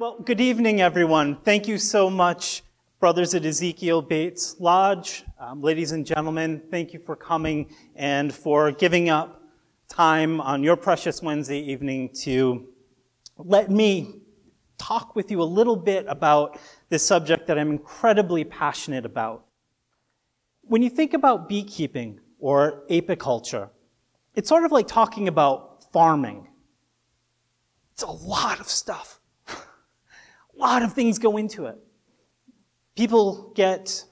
Well, good evening, everyone. Thank you so much, brothers at Ezekiel Bates Lodge. Um, ladies and gentlemen, thank you for coming and for giving up time on your precious Wednesday evening to let me talk with you a little bit about this subject that I'm incredibly passionate about. When you think about beekeeping or apiculture, it's sort of like talking about farming. It's a lot of stuff a lot of things go into it. People get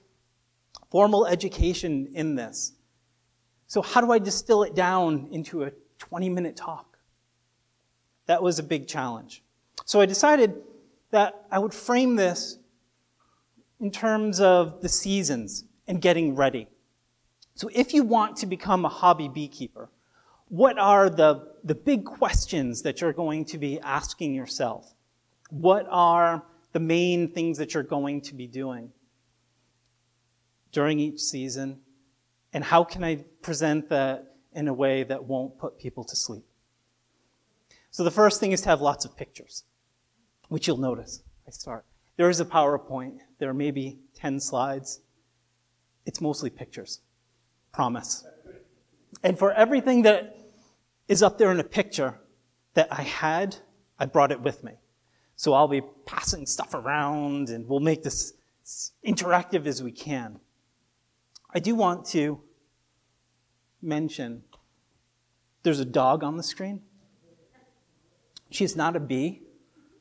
formal education in this. So, how do I distill it down into a 20 minute talk? That was a big challenge. So, I decided that I would frame this in terms of the seasons and getting ready. So, if you want to become a hobby beekeeper, what are the, the big questions that you're going to be asking yourself? What are the main things that you're going to be doing during each season? And how can I present that in a way that won't put people to sleep? So the first thing is to have lots of pictures, which you'll notice. I start. There is a PowerPoint. There are maybe 10 slides. It's mostly pictures. Promise. And for everything that is up there in a picture that I had, I brought it with me. So I'll be passing stuff around and we'll make this interactive as we can. I do want to mention there's a dog on the screen. She's not a bee.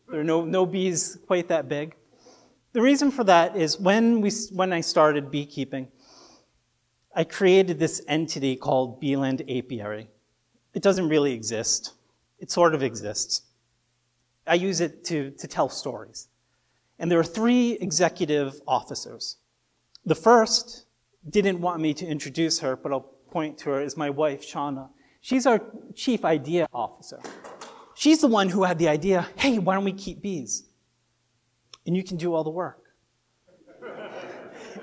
There are no, no bees quite that big. The reason for that is when, we, when I started beekeeping, I created this entity called Beeland Apiary. It doesn't really exist. It sort of exists. I use it to, to tell stories. And there are three executive officers. The first didn't want me to introduce her, but I'll point to her as my wife, Shauna. She's our chief idea officer. She's the one who had the idea hey, why don't we keep bees? And you can do all the work.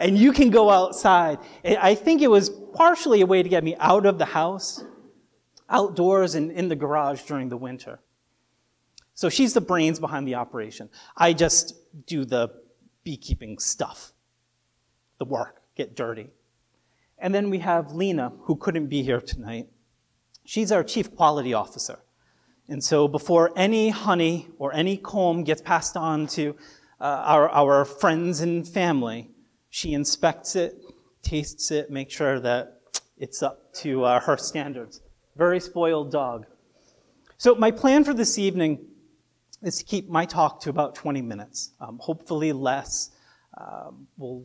And you can go outside. I think it was partially a way to get me out of the house, outdoors, and in the garage during the winter. So she's the brains behind the operation. I just do the beekeeping stuff, the work, get dirty. And then we have Lena, who couldn't be here tonight. She's our chief quality officer. And so before any honey or any comb gets passed on to uh, our, our friends and family, she inspects it, tastes it, makes sure that it's up to uh, her standards. Very spoiled dog. So my plan for this evening is to keep my talk to about 20 minutes, um, hopefully less. Um, we'll,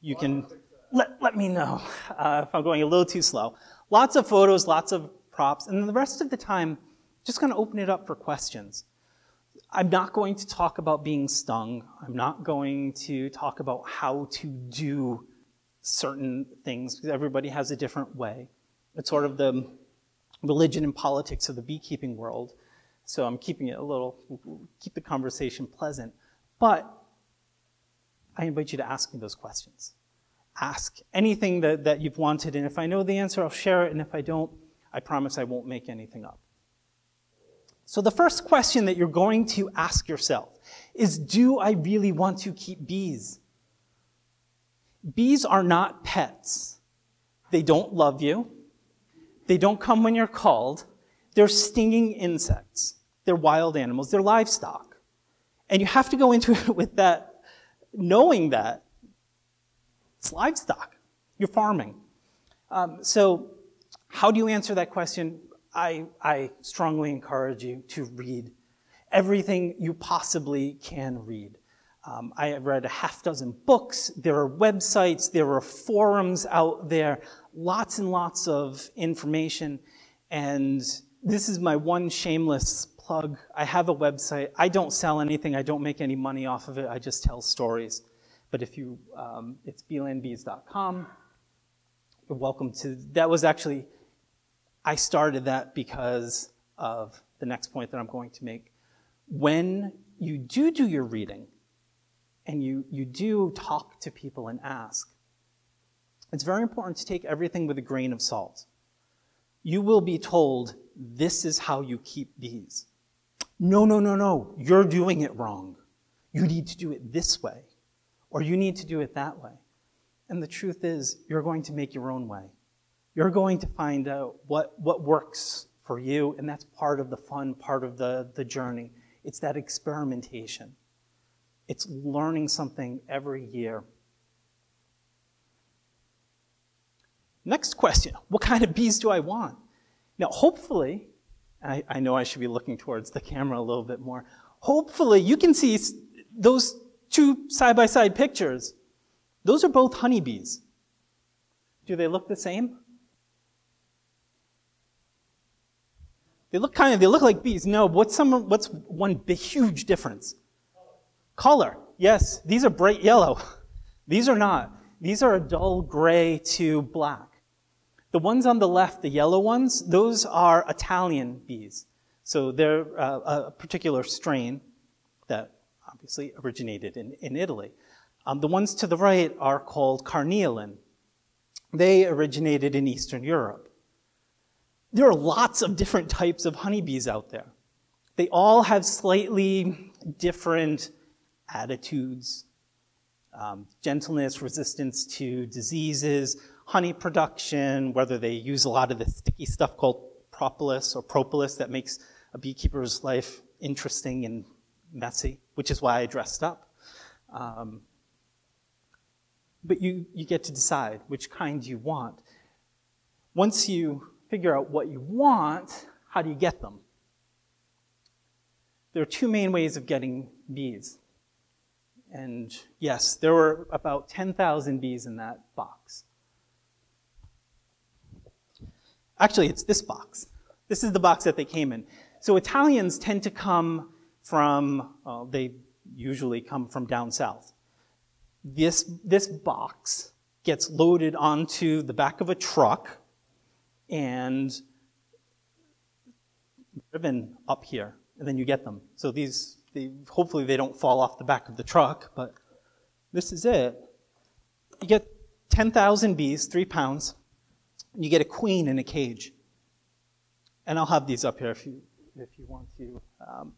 you can let, let me know uh, if I'm going a little too slow. Lots of photos, lots of props, and then the rest of the time, just going to open it up for questions. I'm not going to talk about being stung. I'm not going to talk about how to do certain things because everybody has a different way. It's sort of the religion and politics of the beekeeping world. So I'm keeping it a little, keep the conversation pleasant. But I invite you to ask me those questions. Ask anything that, that you've wanted, and if I know the answer, I'll share it, and if I don't, I promise I won't make anything up. So the first question that you're going to ask yourself is, do I really want to keep bees? Bees are not pets. They don't love you. They don't come when you're called. They're stinging insects. They're wild animals, they're livestock. And you have to go into it with that, knowing that it's livestock. You're farming. Um, so, how do you answer that question? I, I strongly encourage you to read everything you possibly can read. Um, I have read a half dozen books. There are websites. There are forums out there. Lots and lots of information. And this is my one shameless plug. I have a website. I don't sell anything. I don't make any money off of it. I just tell stories. But if you, um, it's beelandbees.com. You're welcome to. That was actually, I started that because of the next point that I'm going to make. When you do do your reading, and you, you do talk to people and ask, it's very important to take everything with a grain of salt. You will be told, this is how you keep bees. No, no, no, no, you're doing it wrong. You need to do it this way, or you need to do it that way. And the truth is, you're going to make your own way. You're going to find out what, what works for you, and that's part of the fun, part of the, the journey. It's that experimentation. It's learning something every year. Next question What kind of bees do I want? Now, hopefully, I, I know I should be looking towards the camera a little bit more. Hopefully, you can see those two side by side pictures. Those are both honeybees. Do they look the same? They look kind of, they look like bees. No, what's some, what's one big, huge difference? Color. Yes, these are bright yellow. These are not. These are a dull gray to black. The ones on the left, the yellow ones, those are Italian bees. So they're uh, a particular strain that obviously originated in, in Italy. Um, the ones to the right are called carniolan. They originated in Eastern Europe. There are lots of different types of honeybees out there. They all have slightly different attitudes, um, gentleness, resistance to diseases, honey production, whether they use a lot of the sticky stuff called propolis or propolis that makes a beekeeper's life interesting and messy, which is why I dressed up. Um, but you, you get to decide which kind you want. Once you figure out what you want, how do you get them? There are two main ways of getting bees. And yes, there were about 10,000 bees in that box. Actually, it's this box. This is the box that they came in. So Italians tend to come from, they usually come from down south. This, this box gets loaded onto the back of a truck and driven up here, and then you get them. So these, they, hopefully they don't fall off the back of the truck, but this is it. You get 10,000 bees, three pounds, you get a queen in a cage. And I'll have these up here if you, if you want to um,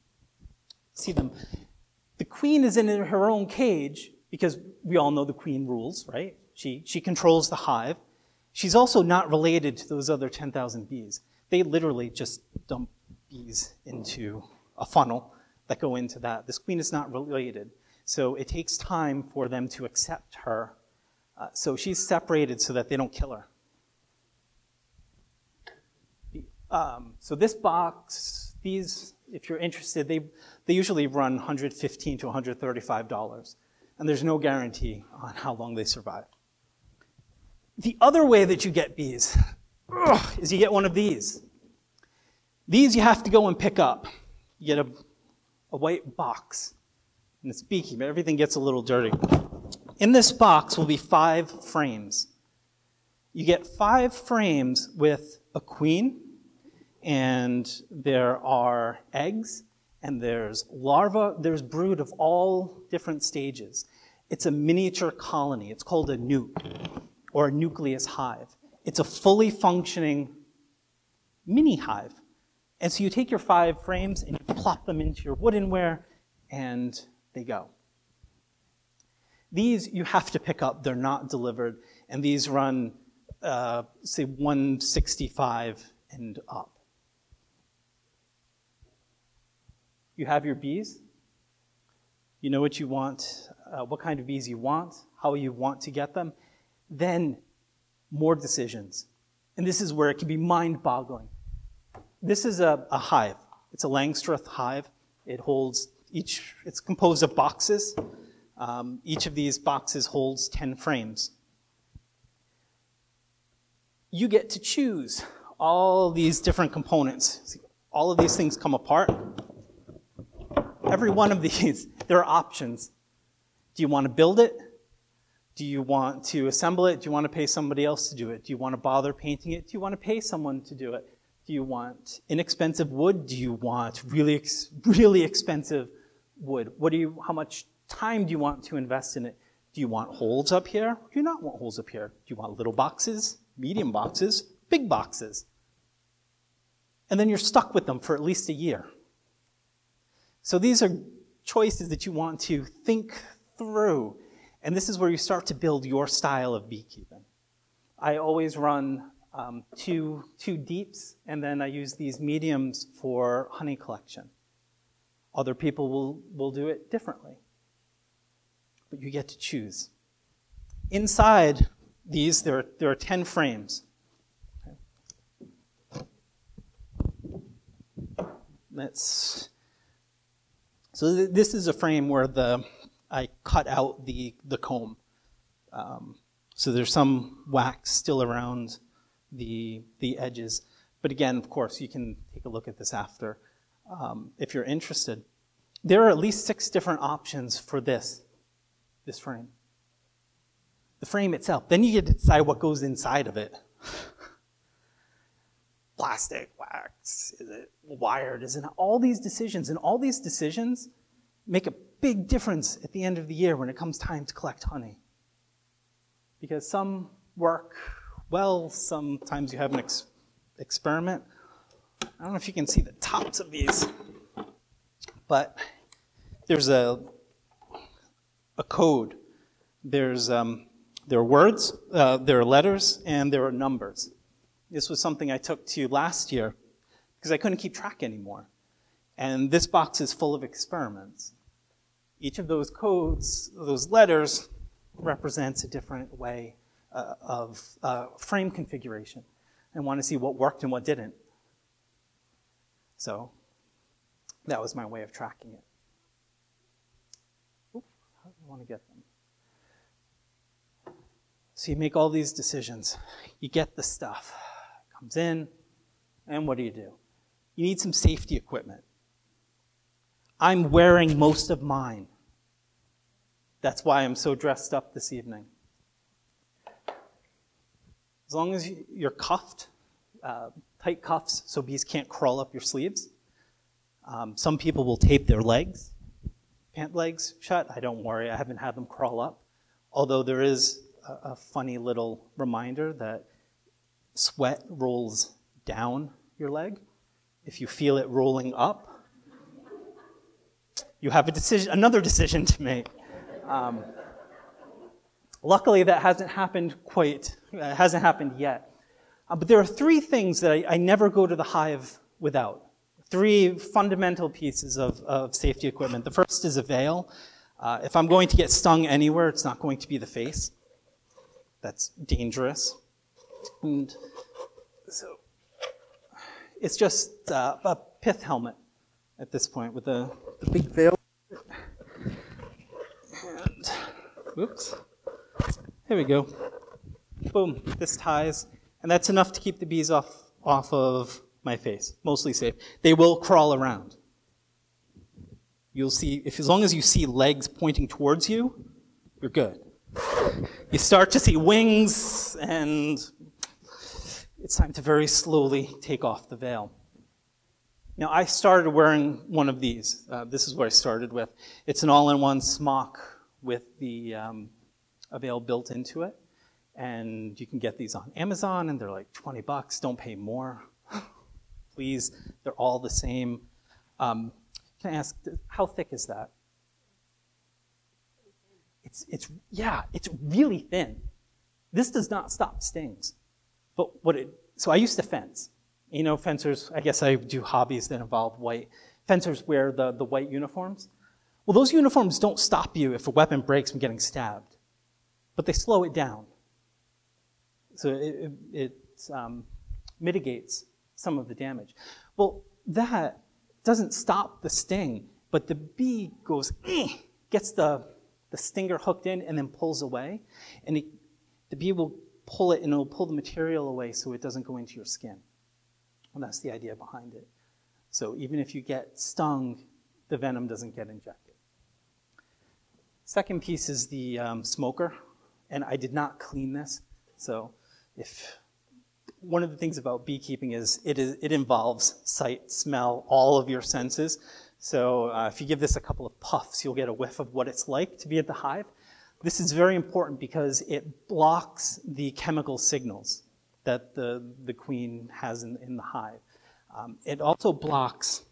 see them. The queen is in her own cage because we all know the queen rules, right? She, she controls the hive. She's also not related to those other 10,000 bees. They literally just dump bees into a funnel that go into that. This queen is not related. So it takes time for them to accept her. Uh, so she's separated so that they don't kill her. Um, so this box, these, if you're interested, they, they usually run 115 to 135 dollars, and there's no guarantee on how long they survive. The other way that you get bees ugh, is you get one of these. These you have to go and pick up. You get a, a white box, and it's beaky, but everything gets a little dirty. In this box will be five frames. You get five frames with a queen, and there are eggs, and there's larvae, there's brood of all different stages. It's a miniature colony. It's called a nuc, or a nucleus hive. It's a fully functioning mini hive. And so you take your five frames and you plop them into your woodenware, and they go. These you have to pick up, they're not delivered, and these run, uh, say, 165 and up. You have your bees. You know what you want, uh, what kind of bees you want, how you want to get them. Then more decisions. And this is where it can be mind boggling. This is a, a hive. It's a Langstroth hive. It holds each, it's composed of boxes. Um, each of these boxes holds 10 frames. You get to choose all these different components. All of these things come apart. Every one of these, there are options. Do you want to build it? Do you want to assemble it? Do you want to pay somebody else to do it? Do you want to bother painting it? Do you want to pay someone to do it? Do you want inexpensive wood? Do you want really, ex- really expensive wood? What do you, how much time do you want to invest in it? Do you want holes up here? Do you not want holes up here? Do you want little boxes, medium boxes, big boxes? And then you're stuck with them for at least a year. So these are choices that you want to think through. And this is where you start to build your style of beekeeping. I always run um, two, two deeps, and then I use these mediums for honey collection. Other people will, will do it differently. But you get to choose. Inside these, there are, there are 10 frames. Let's, so th- this is a frame where the, I cut out the, the comb. Um, so there's some wax still around the, the edges. But again, of course, you can take a look at this after um, if you're interested. There are at least six different options for this, this frame. The frame itself. Then you get to decide what goes inside of it. Plastic, wax, is it wired, is it all these decisions. And all these decisions make a big difference at the end of the year when it comes time to collect honey. Because some work well. Sometimes you have an ex- experiment. I don't know if you can see the tops of these, but there's a, a code. There's, um, there are words, uh, there are letters, and there are numbers. This was something I took to last year because I couldn't keep track anymore. And this box is full of experiments. Each of those codes, those letters, represents a different way uh, of uh, frame configuration and want to see what worked and what didn't. So that was my way of tracking it. Oop, do want to get them? So you make all these decisions. You get the stuff. It comes in, and what do you do? You need some safety equipment. I'm wearing most of mine. That's why I'm so dressed up this evening. As long as you're cuffed, uh, tight cuffs so bees can't crawl up your sleeves. Um, some people will tape their legs, pant legs shut. I don't worry, I haven't had them crawl up. Although there is a, a funny little reminder that sweat rolls down your leg. If you feel it rolling up, you have a decision, another decision to make. Um, Luckily, that hasn't happened quite, uh, hasn't happened yet. Uh, but there are three things that I, I, never go to the hive without. Three fundamental pieces of, of safety equipment. The first is a veil. Uh, if I'm going to get stung anywhere, it's not going to be the face. That's dangerous. And so it's just uh, a pith helmet at this point with the, a big veil. And, whoops. There we go. Boom, this ties. And that's enough to keep the bees off, off of my face. Mostly safe. They will crawl around. You'll see, if as long as you see legs pointing towards you, you're good. You start to see wings, and it's time to very slowly take off the veil. Now, I started wearing one of these. Uh, this is what I started with. It's an all in one smock with the um, a veil built into it. And you can get these on Amazon, and they're like 20 bucks. Don't pay more. Please, they're all the same. Um, can I ask, how thick is that? It's, it's, yeah, it's really thin. This does not stop stings. But what it, so I used to fence. You know, fencers, I guess I do hobbies that involve white. Fencers wear the, the white uniforms. Well, those uniforms don't stop you if a weapon breaks from getting stabbed but they slow it down. So it, it, it um, mitigates some of the damage. Well, that doesn't stop the sting, but the bee goes, eh, gets the, the stinger hooked in and then pulls away. And it, the bee will pull it and it'll pull the material away so it doesn't go into your skin. And that's the idea behind it. So even if you get stung, the venom doesn't get injected. Second piece is the um, smoker and I did not clean this. So if one of the things about beekeeping is it, is, it involves sight, smell, all of your senses. So uh, if you give this a couple of puffs, you'll get a whiff of what it's like to be at the hive. This is very important because it blocks the chemical signals that the, the queen has in, in the hive. Um, it also blocks,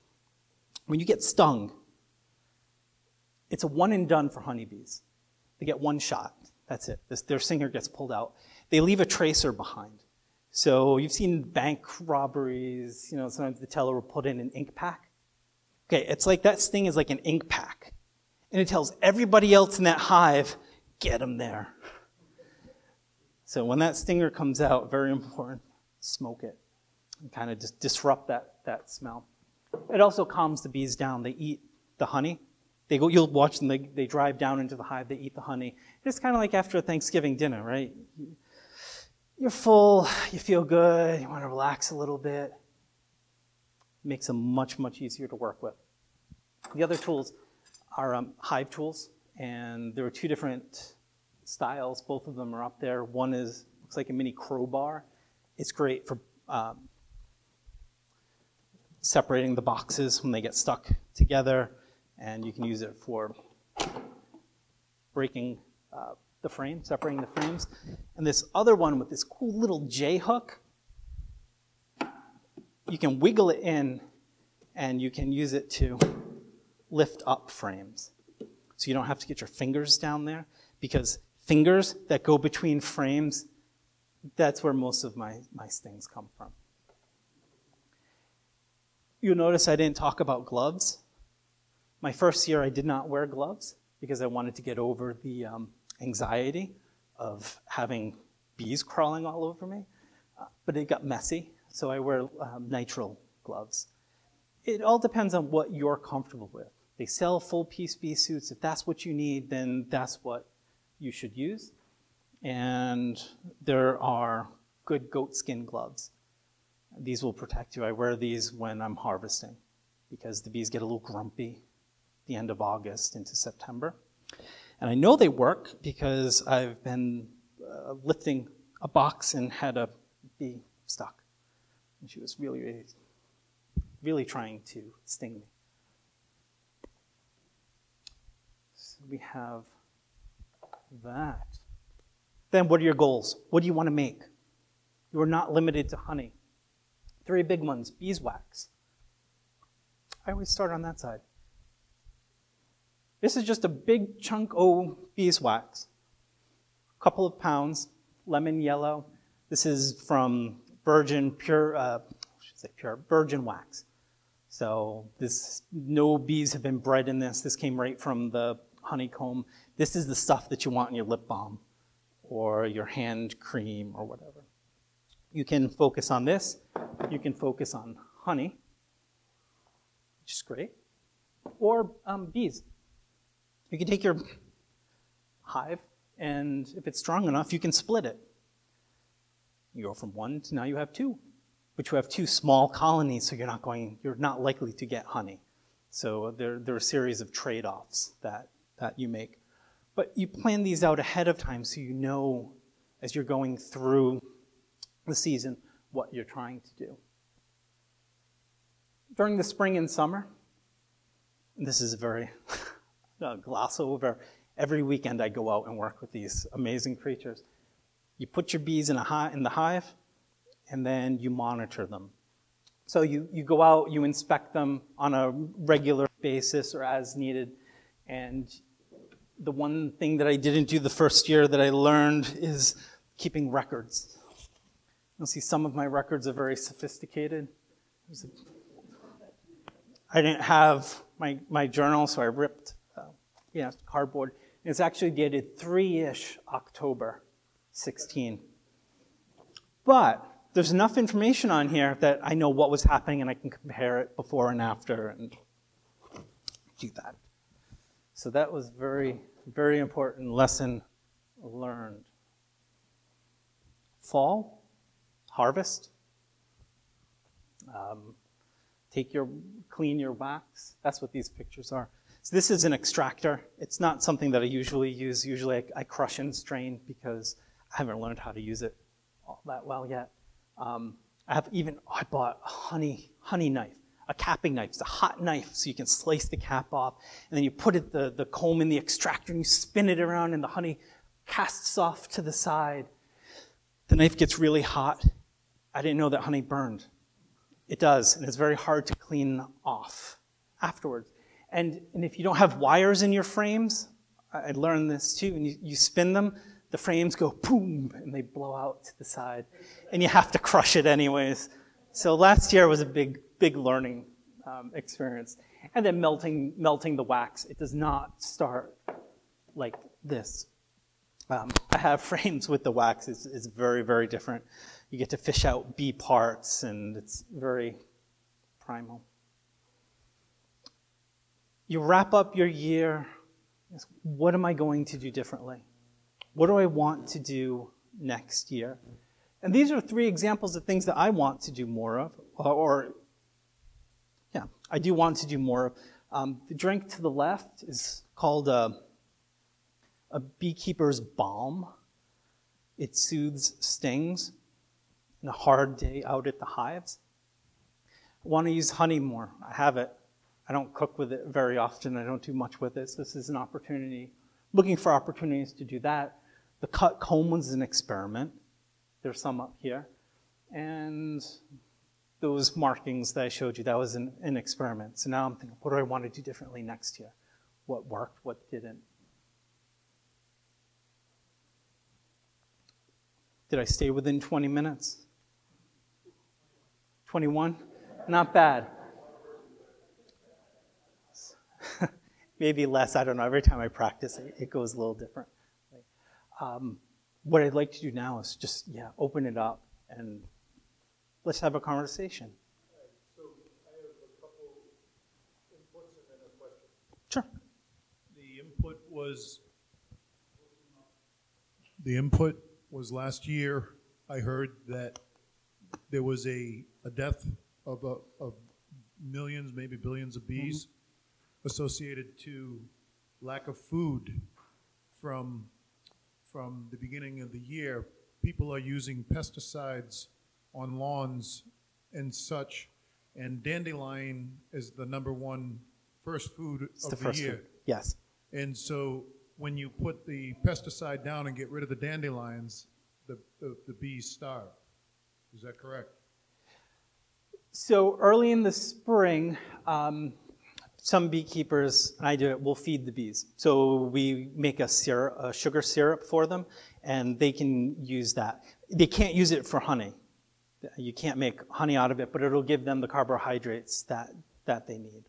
when you get stung, it's a one and done for honeybees. They get one shot. That's it. This, their singer gets pulled out. They leave a tracer behind. So you've seen bank robberies, you know, sometimes the teller will put in an ink pack. Okay, it's like that sting is like an ink pack. And it tells everybody else in that hive, get them there. So when that stinger comes out, very important, smoke it and kind of just disrupt that, that smell. It also calms the bees down. They eat the honey. They go, you'll watch them, they, they drive down into the hive, they eat the honey. It's kind of like after a Thanksgiving dinner, right? You're full, you feel good, you want to relax a little bit. makes them much, much easier to work with. The other tools are um, hive tools, and there are two different styles. Both of them are up there. One is looks like a mini crowbar. It's great for um, separating the boxes when they get stuck together, and you can use it for breaking uh, the frame, separating the frames. And this other one with this cool little J hook, you can wiggle it in and you can use it to lift up frames. So you don't have to get your fingers down there because fingers that go between frames, that's where most of my, my stings come from. You'll notice I didn't talk about gloves. My first year, I did not wear gloves because I wanted to get over the um, anxiety of having bees crawling all over me. Uh, but it got messy, so I wear um, nitrile gloves. It all depends on what you're comfortable with. They sell full piece bee suits. If that's what you need, then that's what you should use. And there are good goat skin gloves. These will protect you. I wear these when I'm harvesting because the bees get a little grumpy the end of August into September. And I know they work because I've been uh, lifting a box and had a bee stuck. And she was really, really, really trying to sting me. So we have that. Then what are your goals? What do you want to make? You are not limited to honey. Three big ones beeswax. I always start on that side. This is just a big chunk of beeswax, a couple of pounds, lemon yellow. This is from virgin pure, uh, I should say pure, virgin wax. So this, no bees have been bred in this. This came right from the honeycomb. This is the stuff that you want in your lip balm or your hand cream or whatever. You can focus on this. You can focus on honey, which is great, or um, bees. You can take your hive, and if it's strong enough, you can split it. You go from one to now you have two, but you have two small colonies, so you're not going, you're not likely to get honey. So there, there are a series of trade-offs that, that you make. But you plan these out ahead of time so you know as you're going through the season what you're trying to do. During the spring and summer, this is very gloss over. Every weekend I go out and work with these amazing creatures. You put your bees in, a hi- in the hive, and then you monitor them. So you, you go out, you inspect them on a regular basis or as needed. And the one thing that I didn't do the first year that I learned is keeping records. You'll see some of my records are very sophisticated. I didn't have my, my journal, so I ripped uh, you know, cardboard. It's actually dated 3-ish October 16. But there's enough information on here that I know what was happening and I can compare it before and after and do that. So that was very, very important lesson learned. Fall, harvest. Um, take your, clean your wax. That's what these pictures are. So this is an extractor. It's not something that I usually use. Usually I, I crush and strain because I haven't learned how to use it all that well yet. Um, I have even, oh, I bought a honey, honey knife. A capping knife. It's a hot knife, so you can slice the cap off. And then you put it, the, the comb in the extractor and you spin it around, and the honey casts off to the side. The knife gets really hot. I didn't know that honey burned. It does, and it's very hard to clean off afterwards. And, and if you don't have wires in your frames, I learned this too, and you, you spin them, the frames go boom, and they blow out to the side. And you have to crush it anyways. So last year was a big, big learning um, experience. And then melting, melting the wax. It does not start like this. Um, I have frames with the wax. It's, it's very, very different. You get to fish out bee parts, and it's very primal. You wrap up your year. What am I going to do differently? What do I want to do next year? And these are three examples of things that I want to do more of, or, yeah, I do want to do more of. Um, the drink to the left is called a, a beekeeper's balm. It soothes stings in a hard day out at the hives. I want to use honey more. I have it. I don't cook with it very often. I don't do much with it. So this is an opportunity. Looking for opportunities to do that. The cut comb was an experiment. There's some up here. And those markings that I showed you, that was an, an experiment. So now I'm thinking, what do I want to do differently next year? What worked, what didn't? Did I stay within 20 minutes? 21? Not bad. Maybe less, I don't know. Every time I practice, it goes a little different. Um, what I'd like to do now is just, yeah, open it up and let's have a conversation. So I have a couple inputs and then a question. Sure. The input was, the input was last year, I heard that there was a, a death of, a, of millions, maybe billions of bees mm-hmm. associated to lack of food from, from the beginning of the year. People are using pesticides on lawns and such, and dandelion is the number one first food It's of the the year. one. Yes. And so when you put the pesticide down and get rid of the dandelions, the, the, the bees starve. Is that correct? So early in the spring, um, some beekeepers, and I do it, will feed the bees. So we make a, syrup, a sugar syrup for them, and they can use that. They can't use it for honey. You can't make honey out of it, but it'll give them the carbohydrates that, that they need.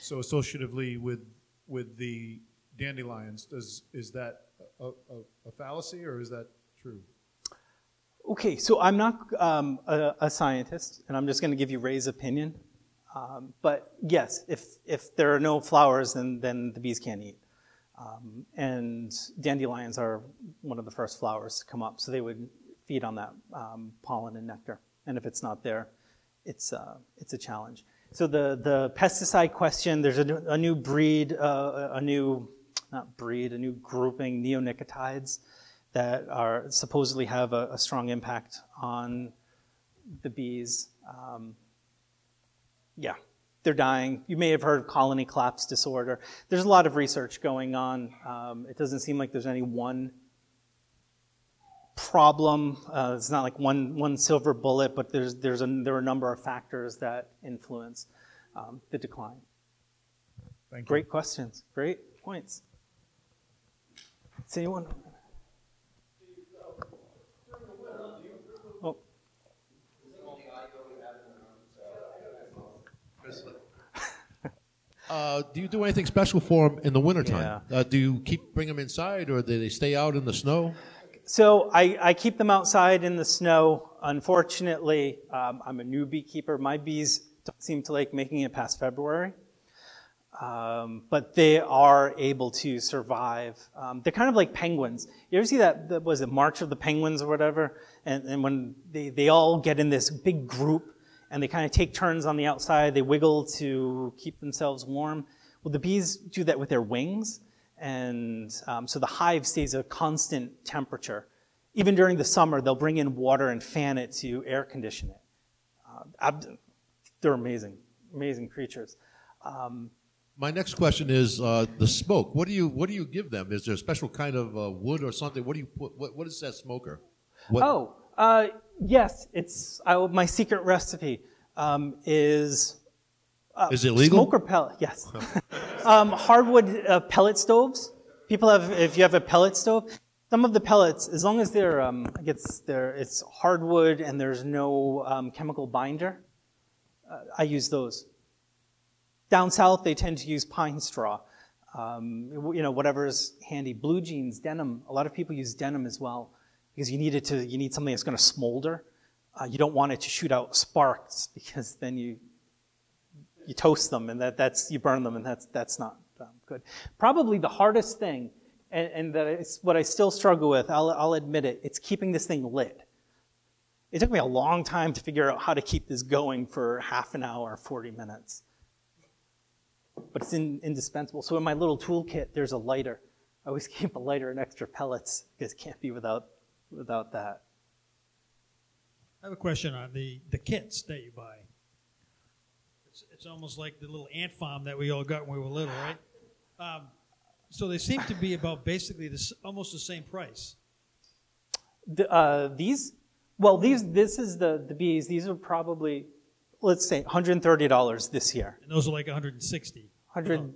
So associatively with, with the dandelions, does, is that a, a, a fallacy or is that true? Okay, so I'm not um, a, a scientist, and I'm just going to give you Ray's opinion. Um, but yes, if, if there are no flowers, then, then the bees can't eat. Um, and dandelions are one of the first flowers to come up, so they would feed on that um, pollen and nectar. And if it's not there, it's, uh, it's a challenge. So the, the pesticide question, there's a, new- a new breed, uh, a new, not breed, a new grouping, neonicotinoids, that are supposedly have a, a strong impact on the bees. Um, yeah, they're dying. You may have heard of colony collapse disorder. There's a lot of research going on. Um, it doesn't seem like there's any one problem. Uh, it's not like one, one silver bullet, but there's, there's a, there are a number of factors that influence um, the decline. Thank you. Great questions. Great points. Does anyone? Uh, do you do anything special for them in the wintertime? Uh, do you keep bring them inside, or do they stay out in the snow? So I, I keep them outside in the snow. Unfortunately, um, I'm a new beekeeper. My bees don't seem to like making it past February. Um, but they are able to survive. Um, they're kind of like penguins. You ever see that, that was it March of the Penguins or whatever? And, and when they, they all get in this big group and they kind of take turns on the outside, they wiggle to keep themselves warm. Well, the bees do that with their wings. And um, so the hive stays a constant temperature. Even during the summer, they'll bring in water and fan it to air condition it. Uh, ab- they're amazing, amazing creatures. Um, My next question is uh, the smoke. What do you what do you give them? Is there a special kind of uh, wood or something? What do you put? What, what is that smoker? What, Oh, uh, yes, it's I, my secret recipe um, is is it legal? smoker pellet. Yes, um, hardwood uh, pellet stoves. People have if you have a pellet stove. Some of the pellets, as long as they're, um, I guess they're, it's hardwood and there's no um, chemical binder, uh, I use those. Down south, they tend to use pine straw. Um, you know, whatever's handy. Blue jeans, denim. A lot of people use denim as well because you need it to. You need something that's going to smolder. Uh, you don't want it to shoot out sparks because then you you toast them and that, that's you burn them and that's that's not um, good. Probably the hardest thing, and, and that is what I still struggle with. I'll, I'll admit it. It's keeping this thing lit. It took me a long time to figure out how to keep this going for half an hour, 40 minutes. But it's in, indispensable. So in my little toolkit, there's a lighter. I always keep a lighter and extra pellets because it can't be without without that. I have a question on the, the kits that you buy. It's, it's almost like the little ant farm that we all got when we were little, right? Um, so they seem to be about basically this, almost the same price. The, uh, these, well, these this is the the bees. These are probably, let's say, $130 this year. And those are like 160 100.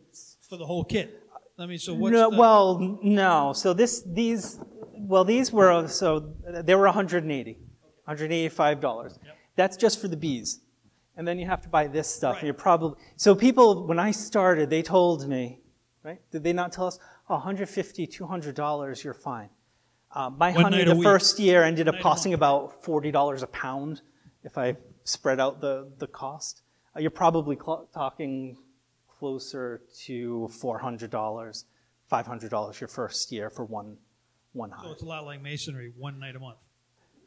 for the whole kit. I mean, so what's No, the, well, no. So this, these, well, these were so they were 180, 185 dollars. That's just for the bees, and then you have to buy this stuff. Right. You're probably so people when I started, they told me, right? Did they not tell us? Oh, 150, 200 dollars, you're fine. Uh, my One honey the week. first year ended up costing about forty dollars a pound if I spread out the the cost. Uh, you're probably talking closer to four hundred dollars, five hundred dollars your first year for one one so it's a lot like masonry, one night a month.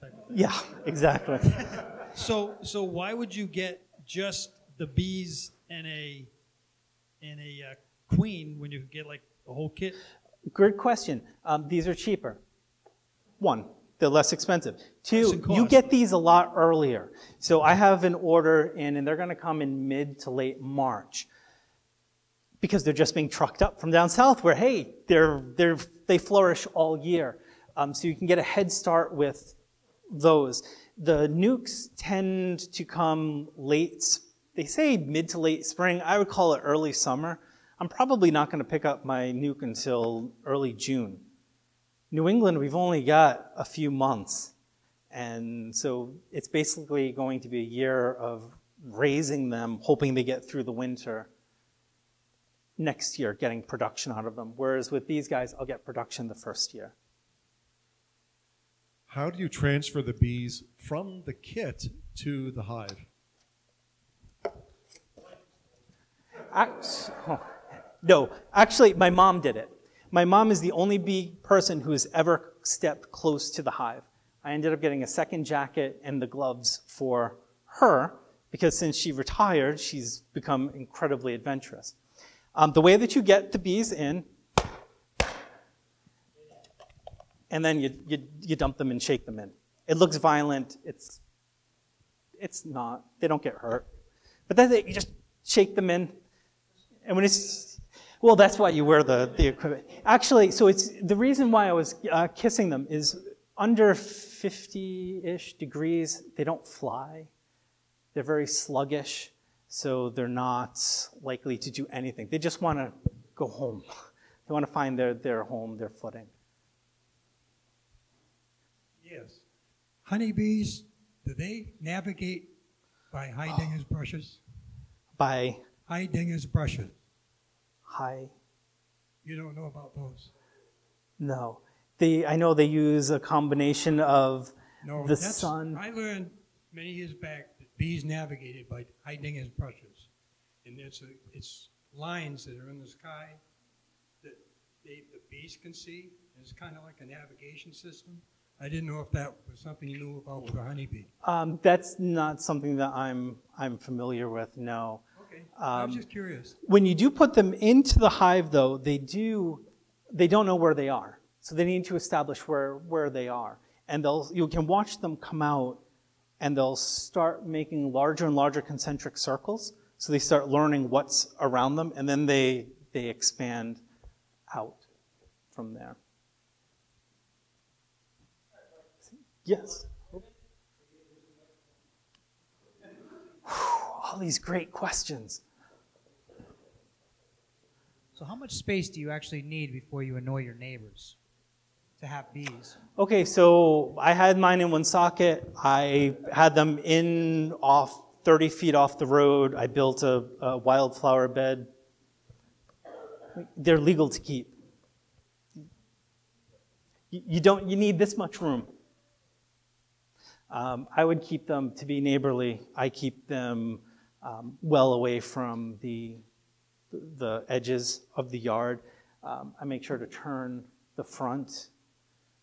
type of thing. Yeah, exactly. So, so why would you get just the bees and a and a uh, queen when you get like a whole kit? Good question. Um, these are cheaper. One, they're less expensive. Two, you get these a lot earlier. So I have an order in, and they're going to come in mid to late March because they're just being trucked up from down south where, hey, they're, they're, they flourish all year. Um, so you can get a head start with those. The nucs tend to come late, they say mid to late spring. I would call it early summer. I'm probably not going to pick up my nuc until early June. New England, we've only got a few months. And so it's basically going to be a year of raising them, hoping they get through the winter. Next year, getting production out of them. Whereas with these guys, I'll get production the first year. How do you transfer the bees from the kit to the hive? Act- oh, no, actually, my mom did it. My mom is the only bee person who has ever stepped close to the hive. I ended up getting a second jacket and the gloves for her because since she retired, she's become incredibly adventurous. Um, the way that you get the bees in, and then you, you, you dump them and shake them in. It looks violent. It's, it's not. They don't get hurt. But then you just shake them in, and when it's, well, that's why you wear the, the equipment. Actually, so it's, the reason why I was uh, kissing them is under 50-ish degrees, they don't fly. They're very sluggish, so they're not likely to do anything. They just want to go home. They want to find their, their home, their footing. Yes. Honeybees, do they navigate by Haidinger's brushes? By High dinger's brushes. high, You don't know about those? no. They, I know they use a combination of No. the sun. I learned many years back bees navigated by Haidinger's brushes, and it's a, it's lines that are in the sky that they, the bees can see. It's kind of like a navigation system. I didn't know if that was something you knew about a honeybee. Um, that's not something that I'm, I'm familiar with, no. Okay. Um, just curious. When you do put them into the hive, though, they do, they don't know where they are. So they need to establish where, where they are. And they'll, you can watch them come out and they'll start making larger and larger concentric circles. So they start learning what's around them, and then they, they expand out from there. Yes. All these great questions. So, how much space do you actually need before you annoy your neighbors to have bees? Okay, so I had mine in one socket. I had them in off 30 feet off the road. I built a, a wildflower bed. They're legal to keep. You, don't. You need this much room. Um, I would keep them to be neighborly. I keep them um, well away from the the edges of the yard. Um, I make sure to turn the front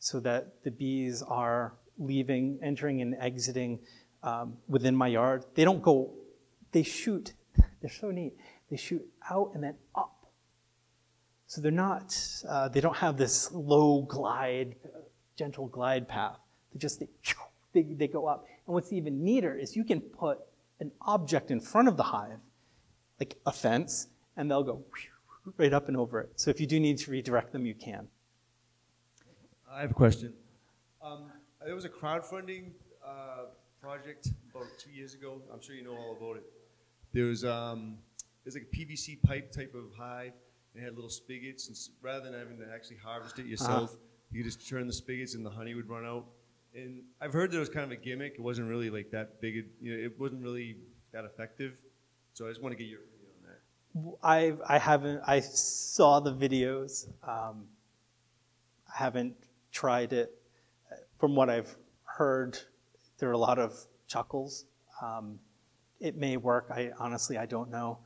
so that the bees are leaving, entering, and exiting um, within my yard. They don't go, they shoot. They're so neat. They shoot out and then up. So they're not, uh, they don't have this low glide, gentle glide path. They just, they, they, they go up. And what's even neater is you can put an object in front of the hive, like a fence, and they'll go right up and over it. So if you do need to redirect them, you can. I have a question. Um, there was a crowdfunding uh, project about two years ago. I'm sure you know all about it. There was um, there's like a PVC pipe type of hive, and it had little spigots. And rather than having to actually harvest it yourself, uh-huh. you just turn the spigots, and the honey would run out. And I've heard that it was kind of a gimmick. It wasn't really like that big. You know, it wasn't really that effective. So I just want to get your opinion on that. I I haven't. I saw the videos. Um, I haven't tried it. From what I've heard, there are a lot of chuckles. Um, it may work. I honestly I don't know.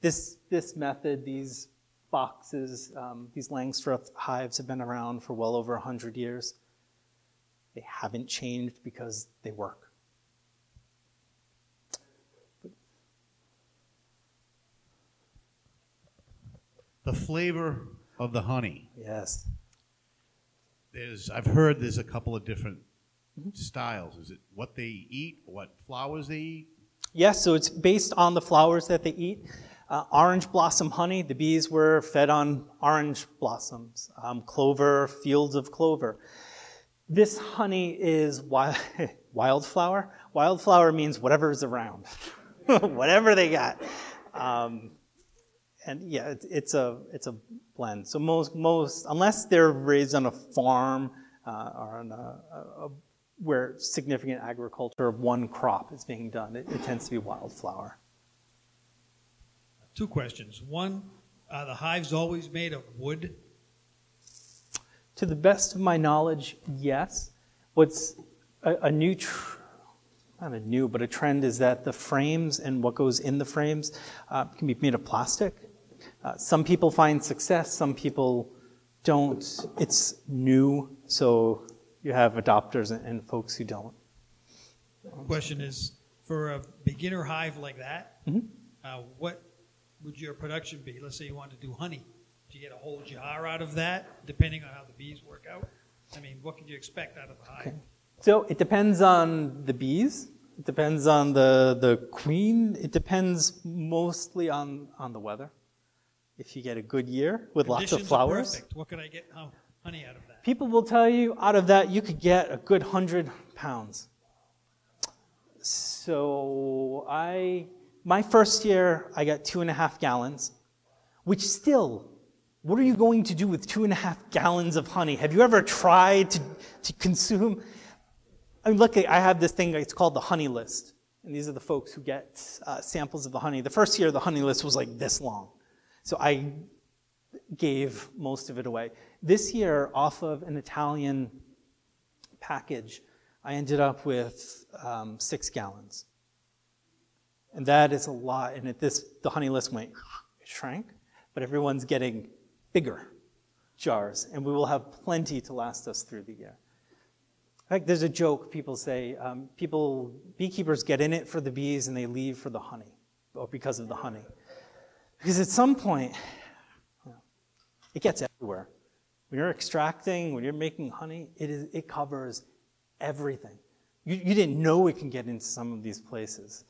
This this method, these boxes, um, these Langstroth hives have been around for well over hundred years. They haven't changed because they work. the flavor of the honey. Yes. There's, I've heard there's a couple of different styles. Is it what they eat, what flowers they eat? Yes, so it's based on the flowers that they eat. Uh, orange blossom honey, the bees were fed on orange blossoms, um, clover, fields of clover. This honey is wild, wildflower. Wildflower means whatever is around, whatever they got. Um, and yeah, it's, it's a it's a blend. So most most unless they're raised on a farm uh, or on a, a, where significant agriculture of one crop is being done, it, it, tends to be wildflower. Two questions. One, are the hives always made of wood? To the best of my knowledge, yes. What's a, a new tr- not a new, but a trend is that the frames and what goes in the frames uh, can be made of plastic. Uh, some people find success, some people don't. It's new, so you have adopters and, and folks who don't. Question is for a beginner hive like that, mm-hmm. uh, what would your production be? Let's say you want to do honey. Do you get a whole jar out of that, depending on how the bees work out? I mean, what could you expect out of a hive? Okay. So it depends on the bees. It depends on the, the queen. It depends mostly on, on the weather if you get a good year with lots of flowers. perfect. What could I get oh, honey out of that? People will tell you out of that you could get a good hundred pounds. So I, my first year, I got two and a half gallons, which still, what are you going to do with two and a half gallons of honey? Have you ever tried to, to consume? I mean, look, I have this thing, it's called the honey list. And these are the folks who get uh, samples of the honey. The first year, the honey list was like this long. So I gave most of it away. This year, off of an Italian package, I ended up with um, six gallons. And that is a lot. And at this, the honey list went, it shrank, but everyone's getting bigger jars, and we will have plenty to last us through the year. In fact, there's a joke people say um, people, beekeepers get in it for the bees and they leave for the honey, or because of the honey. Because at some point, it gets everywhere. When you're extracting, when you're making honey, it, is, it covers everything. You, you didn't know it can get into some of these places.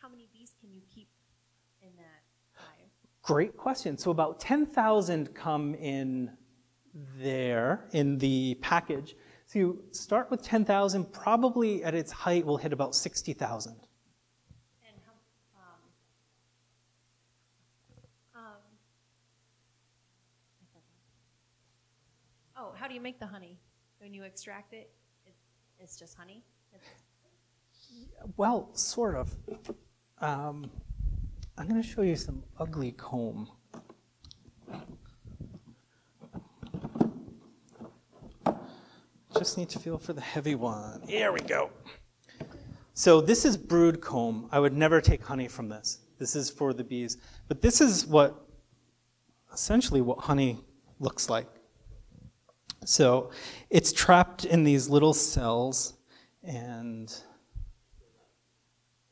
How many bees can you keep in that hive? Great question. So about 10,000 come in there in the package. So you start with 10,000, probably at its height will hit about 60,000. Um, um, oh, how do you make the honey? When you extract it, it it's just honey? It's, Well, sort of. Um, I'm going to show you some ugly comb. Just need to feel for the heavy one. Here we go. So this is brood comb. I would never take honey from this. This is for the bees. But this is what, essentially, what honey looks like. So it's trapped in these little cells, and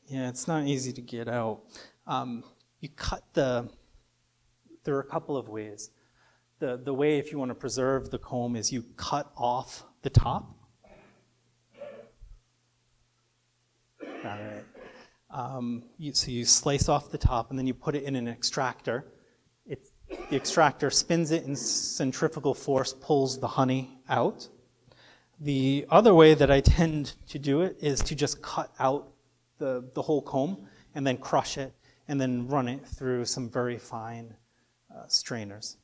yeah, it's not easy to get out. Um, you cut the, there are a couple of ways. The, the way, if you want to preserve the comb, is you cut off the top. All right. Um, you, so you slice off the top and then you put it in an extractor. It, the extractor spins it in centrifugal force, pulls the honey out. The other way that I tend to do it is to just cut out the, the whole comb and then crush it and then run it through some very fine uh, strainers.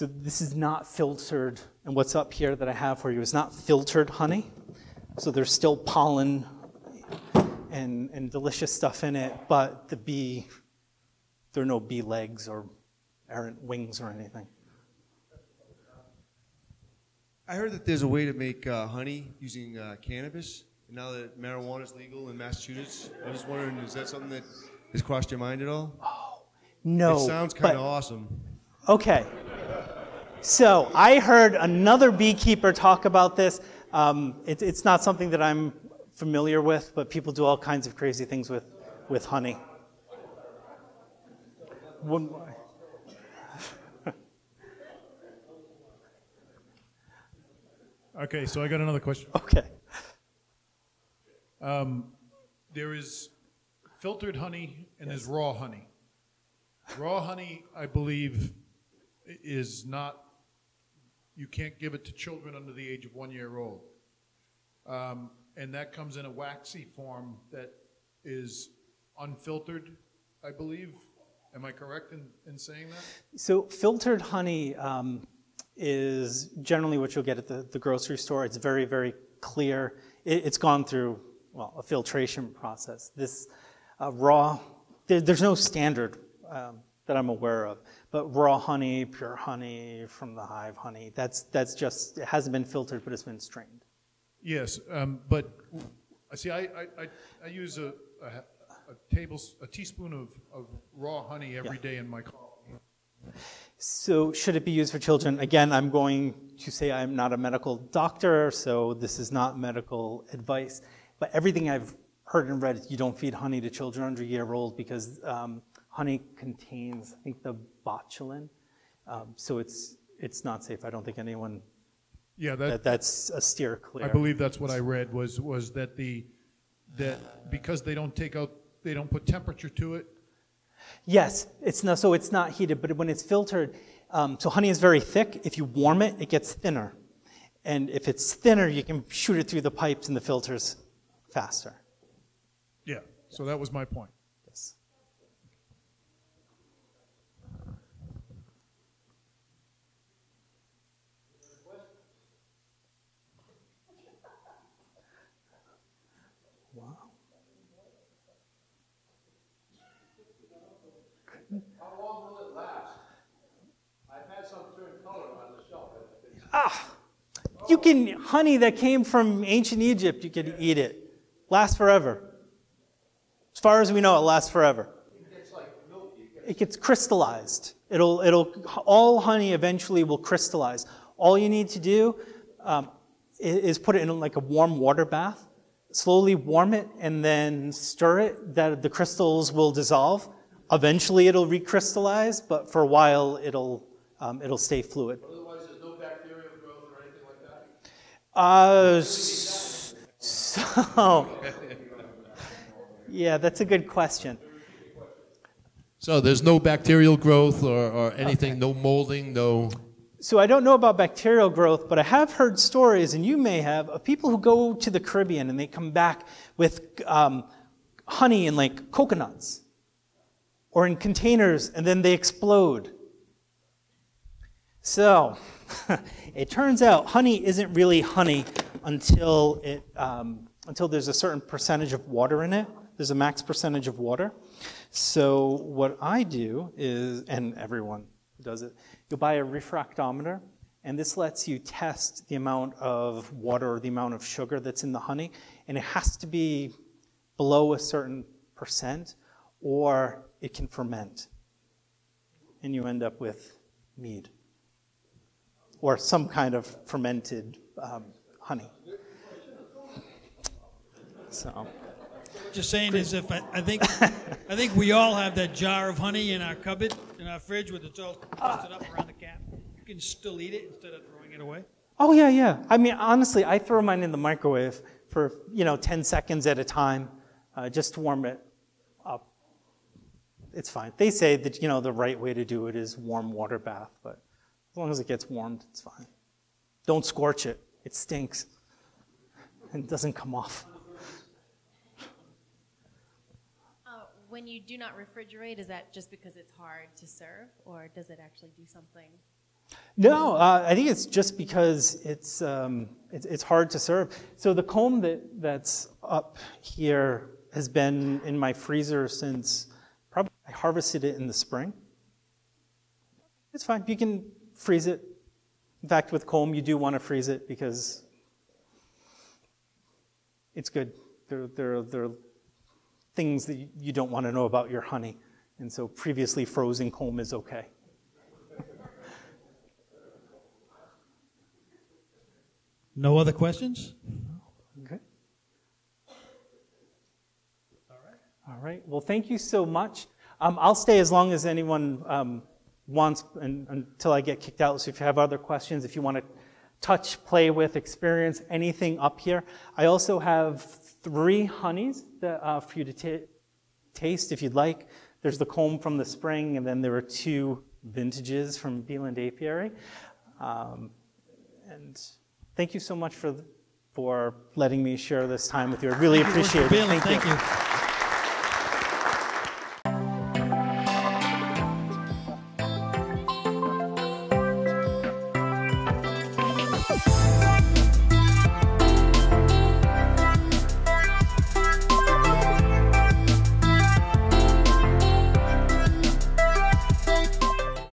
So this is not filtered, and what's up here that I have for you is not filtered honey. So there's still pollen and, and delicious stuff in it, but the bee, there are no bee legs or errant wings or anything. I heard that there's a way to make uh, honey using uh, cannabis. And now that marijuana is legal in Massachusetts, I was just wondering, is that something that has crossed your mind at all? Oh, no. It sounds kind of awesome. Okay. So I heard another beekeeper talk about this. Um, it, it's not something that I'm familiar with, but people do all kinds of crazy things with, with honey. One, Okay, so I got another question. okay. There is filtered honey and there's raw honey. Raw honey, I believe, is not, you can't give it to children under the age of one year old. Um, and that comes in a waxy form that is unfiltered, I believe. Am I correct in, in saying that? So filtered honey um, is generally what you'll get at the, the grocery store. It's very, very clear. It, it's gone through, well, a filtration process. This uh, raw, there, there's no standard um, that I'm aware of, but raw honey, pure honey from the hive honey, that's, that's just, it hasn't been filtered, but it's been strained. Yes, um, but I see. I, I, I, I use a, a, a table, a teaspoon of, of raw honey every day in my coffee. So, should it be used for children? Again, I'm going to say I'm not a medical doctor, so this is not medical advice. But everything I've heard and read, you don't feed honey to children under a year old because um, honey contains, I think, the botulin. Um, so it's it's not safe. I don't think anyone Yeah, that that, that's a steer clear. I believe that's what I read was was that the that because they don't take out they don't put temperature to it. Yes, it's not, so it's not heated, but when it's filtered, um, so honey is very thick. If you warm it, it gets thinner. And if it's thinner, you can shoot it through the pipes and the filters faster. Yeah. So that was my point. Yes. Wow. How long will it last? I've had some turn color on the shelf. Ah, you can honey that came from ancient Egypt. You can eat it. Lasts forever. As far as we know, it lasts forever. It gets crystallized. It'll, it'll, all honey eventually will crystallize. All you need to do um, is put it in like a warm water bath, slowly warm it and then stir it, that the crystals will dissolve. Eventually, it'll recrystallize, but for a while, it'll um, it'll stay fluid. Otherwise, there's no bacterial growth or anything like that? Uh, so, yeah, that's a good question. So there's no bacterial growth or, or anything, no molding, no. So I don't know about bacterial growth, but I have heard stories, and you may have, of people who go to the Caribbean and they come back with um, honey and like coconuts or in containers, and then they explode. So it turns out honey isn't really honey until it um, until there's a certain percentage of water in it. There's a max percentage of water. So what I do is, and everyone does it, you'll buy a refractometer, and this lets you test the amount of water or the amount of sugar that's in the honey, and it has to be below a certain percent, or it can ferment, and you end up with mead or some kind of fermented um, honey. So. Just saying as if I, I think I think we all have that jar of honey in our cupboard in our fridge with it's all twisted up around the cap. You can still eat it instead of throwing it away. Oh yeah, yeah. I mean, honestly, I throw mine in the microwave for you know 10 seconds at a time, uh, just to warm it up. It's fine. They say that you know the right way to do it is warm water bath, but as long as it gets warmed, it's fine. Don't scorch it; it stinks and doesn't come off. Uh, when you do not refrigerate, is that just because it's hard to serve, or does it actually do something? No, uh, I think it's just because it's, um, it's, it's hard to serve. So the comb that, that's up here has been in my freezer since probably I harvested it in the spring. It's fine. You can freeze it. In fact, with comb, you do want to freeze it because it's good. There, there, there are things that you don't want to know about your honey. And so previously frozen comb is okay. No other questions? Okay. All right. All right. Well, thank you so much. Um, I'll stay as long as anyone um, wants and, until I get kicked out. So if you have other questions, if you want to touch, play with, experience anything up here, I also have three honeys that, uh, for you to ta taste if you'd like. There's the comb from the spring, and then there are two vintages from Beeland Apiary. Um, and thank you so much for, for letting me share this time with you. I really appreciate it. Beeland. Thank you. Thank you.